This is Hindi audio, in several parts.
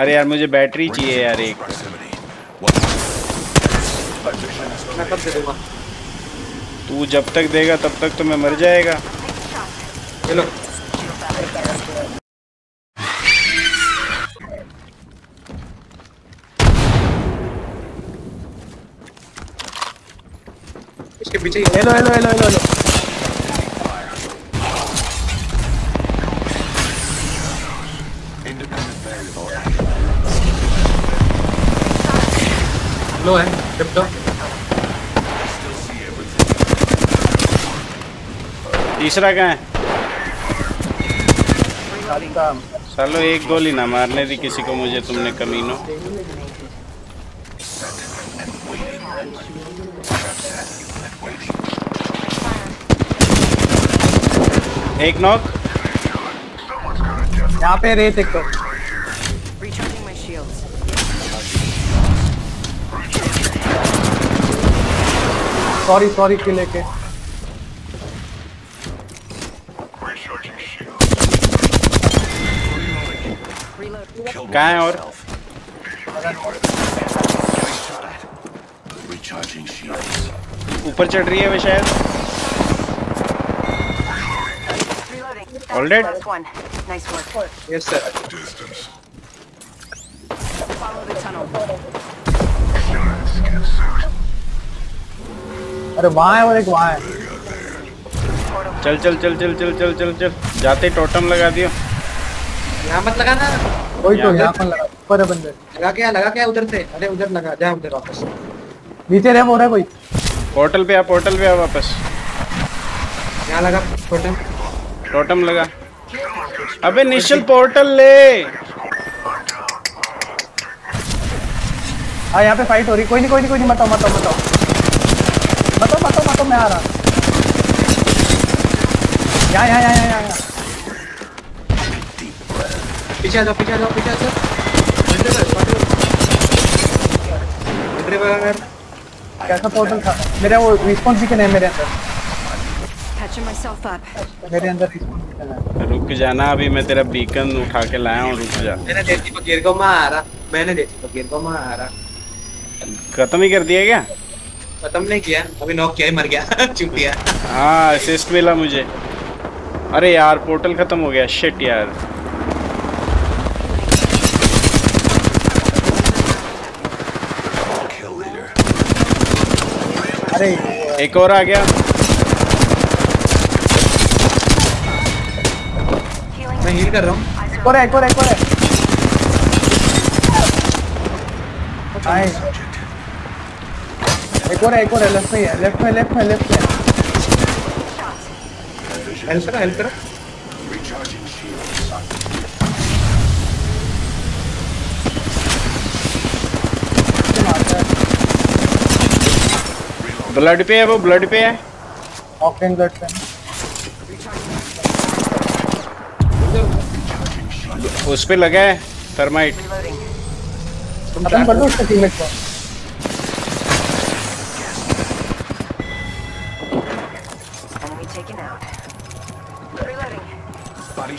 अरे यार मुझे बैटरी चाहिए यार एक। मैं कब दे दूँगा? तू जब तक देगा तब तक तो मैं मर जाएगा। चलो इसके पीछे हेलो हेलो हेलो हेलो। लो है लिफ्ट तीसरा कहाँ है? सालो एक गोली ना मारने दी किसी को मुझे तुमने कमीनो। एक नॉक। यहाँ पे रेत एक तो। सॉरी सॉरी के। लेके कहा है और? ऊपर चढ़ रही है वे शायद। Yes sir distance follow the tunnel अरे वहाँ है और एक वहाँ है। चल चल चल चल चल चल चल चल। जाते टोटम लगा दियो। यहाँ मत लगाना। वही तो यहाँ पर लगा ऊपर है बंदे लगा क्या लगा क्या उधर से? अरे उधर लगा जा उधर वापस। नीचे रहे हो रहा है कोई। पोर्टल पे आ पोर्टल पे आ वापस। यहाँ लगा छोटे टोटम लगा। अबे निश्चल पोर्टल ले। हाँ यहाँ पे फाइट हो रही। कोई नहीं कोई नहीं कोई नहीं मत आओ मत आओ मत आओ मत आओ मत आओ मत आओ मैं आ रहा। यहाँ यहाँ यहाँ यहाँ यहाँ। पीछे आ जाओ पीछे आ जाओ पीछे आ जाओ। इधर इधर इधर कैसा पोर्टल था? मेरे वो रिस्पॉन्स है मेरे अंदर। Patching myself up. मेरे अंदर रुक जाना अभी मैं तेरा बीकन उठा के लाया हूँ रुक जा। मैंने देसी फकीर को मारा मैंने देसी फकीर को मारा। खत्म ही कर दिया क्या? खत्म नहीं किया अभी नॉक किया ही मर गया। चुटिया हाँ असिस्ट मिला मुझे। अरे यार पोर्टल खत्म हो गया। शिट यार। अरे एक और आ गया। मैं हील कर रहा हूँ। एक और एक और एक और है। आए। एक और है एक और है लेफ़्ट में है लेफ़्ट में लेफ़्ट में लेफ़्ट में हेल्प करो हेल्प करो. ब्लड पे है वो ब्लड पे है ऑक्टेन ब्लड पे उस पे लगा है थर्माइट Reloading. खत्म कर दो उसके टीममेट को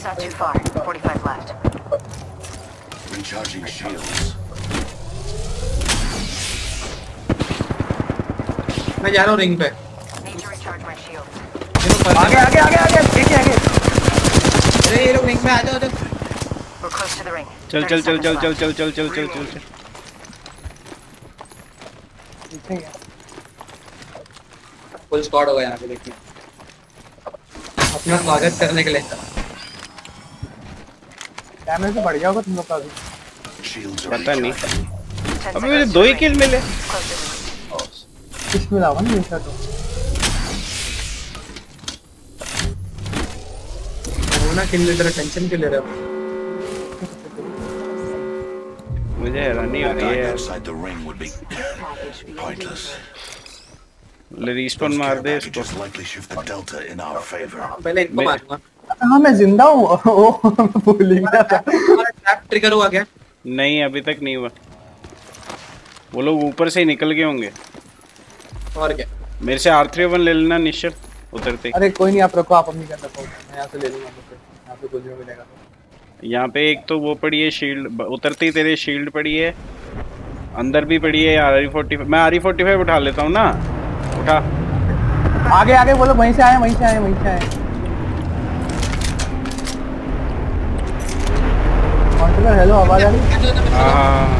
Ring's not too far. 45 left. Recharging shields. मैं जा रहा हूँ रिंग पे Need to recharge my shield. ये लोग आगे आगे आगे आगे आगे आगे अरे ये लोग रिंग पे आ जाओ जब We're close to the ring. चल 30 चल चल seconds चल left. चल चल चल चल चल चल चल पीछे ही है। फुल स्क्वाड होगा यहाँ पे देखिए अपना स्वागत करने के लिए डैमेज तो बढ़ जाओगे तुम लोग का भी। पता नहीं। अबे मुझे दो ही किल मिले। किस मिला वन मिल तो वो ना किल लेटर टेंशन के ले रहे हो। मुझे हैरानी हो रही है। पॉइंटलेस ले रिस्पॉन मार दे इसको। हाँ, पहले इनको मारूँगा। हाँ मैं ज़िंदा हूँ। भूल ही गया था। ट्रैप ट्रिगर हुआ क्या? नहीं अभी तक नहीं हुआ। वो लोग ऊपर से ही निकल गए होंगे। और क्या? मेरे से आर थ्री वन ले लेना निश्चित उतरते अरे कोई नहीं आप रखो आप अपनी गन रखो। मैं यहाँ से ले लूँगा यहाँ पे कुछ भी मिलेगा यहाँ पे एक तो वो पड़ी है शील्ड उतरते ही तेरे शील्ड पड़ी है। अंदर भी पड़ी है आर फोर्टी मैं आर फोर्टी फाइव उठा लेता हूँ ना। उठा। आगे आगे बोलो वहीं से आए वहीं से आए वहीं से आए। कॉन्ट्रोलर हेलो आवाज़ आ रही? है?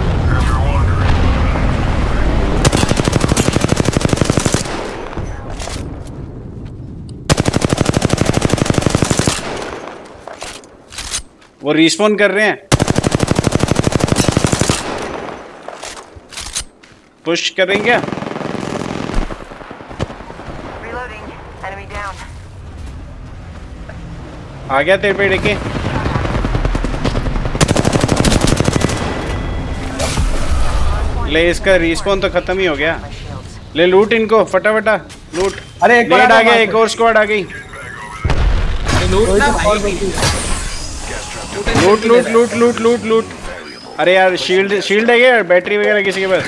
वो रिस्पॉन कर रहे हैं। पुश करेंगे. आ गया तेरे पे देखे ले इसका रिस्पॉन तो खत्म ही हो गया। ले लूट इनको फटाफटा लूट अरे एक और लेट आ गया एक और स्क्वाड आ गई। लूट लूट लूट लूट लूट लूट अरे यार शील्ड शील्ड है क्या? बैटरी वगैरह किसी के पास?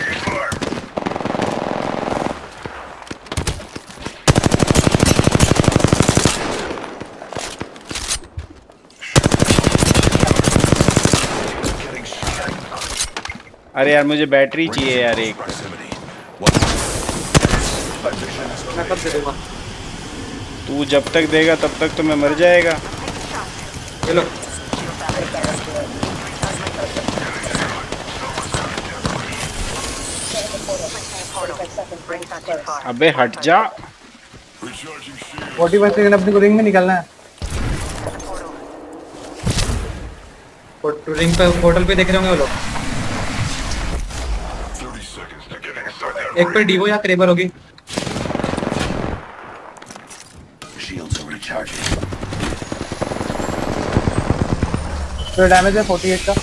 अरे यार मुझे बैटरी चाहिए यार एक तू जब तक देगा तब तक तो मैं मर जाएगा ये लो Ring's not too far. अबे हट जा recharging shield. Forty five second अपने को रिंग में निकलना है रिंग पे पोर्टल पे देख रहे होंगे वो लोग एक पे डीवो या क्रेबर होगी। Shields are recharging. तो डैमेज है फोर्टी एट का।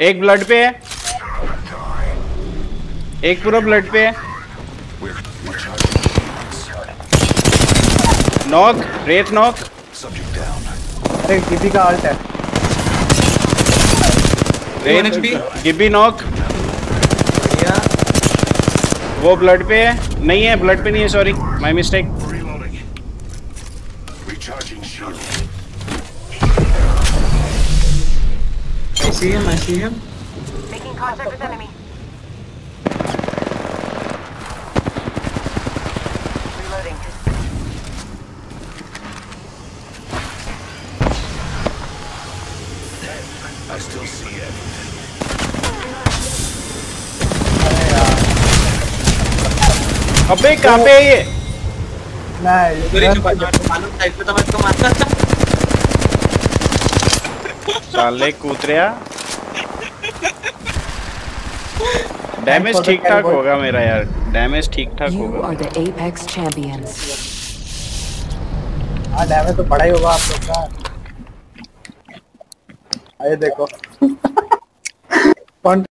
एक ब्लड पे है। एक पूरा ब्लड पे है। नॉक रेत नॉक. अरे किसी का अल्ट है। रेत एचपी गिबी नॉक बढ़िया वो ब्लड पे है नहीं है ब्लड पे नहीं है sorry my mistake. I see him, I see him. Making contact with enemy. अबे कहाँ पे है ये ही छुपा मालूम तो मैं इसको मारता था साले कूतरिया। डैमेज ठीक ठाक होगा मेरा यार। डैमेज ठीक ठाक You होगा। are the Apex champions. हाँ डैमेज तो बड़ा ही होगा आप लोग का। आइए देखो।